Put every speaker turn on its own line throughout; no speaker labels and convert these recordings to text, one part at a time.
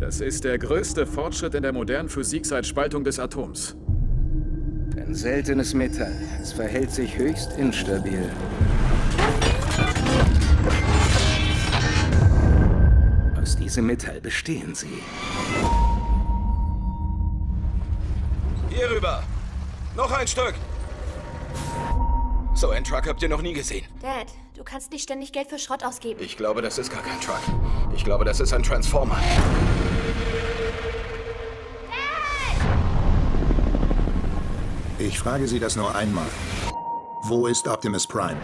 Das ist der größte Fortschritt in der modernen Physik seit Spaltung des Atoms.
Ein seltenes Metall. Es verhält sich höchst instabil. Aus diesem Metall bestehen sie.
Hier rüber. Noch ein Stück. So einen Truck habt ihr noch nie gesehen.
Dad, du kannst nicht ständig Geld für Schrott ausgeben.
Ich glaube, das ist gar kein Truck. Ich glaube, das ist ein Transformer.
Ich frage Sie das nur einmal. Wo ist Optimus Prime?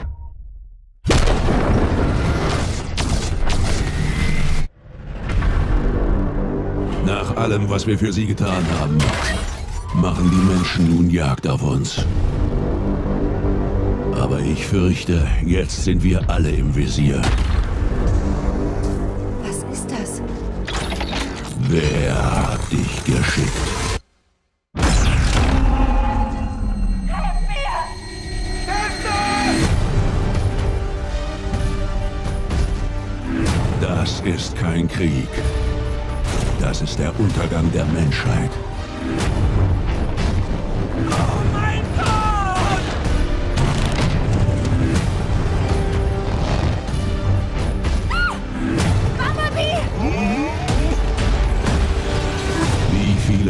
Nach allem, was wir für sie getan haben, machen die Menschen nun Jagd auf uns. Ich fürchte, jetzt sind wir alle im Visier.
Was ist das?
Wer hat dich geschickt? Das ist kein Krieg. Das ist der Untergang der Menschheit.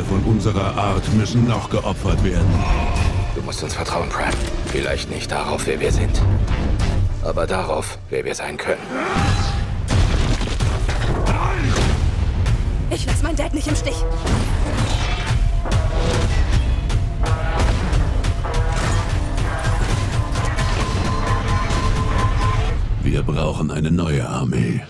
von unserer Art müssen noch geopfert werden.
Du musst uns vertrauen, Prime. Vielleicht nicht darauf, wer wir sind. Aber darauf, wer wir sein können.
Ich lasse meinen Dad nicht im Stich.
Wir brauchen eine neue Armee.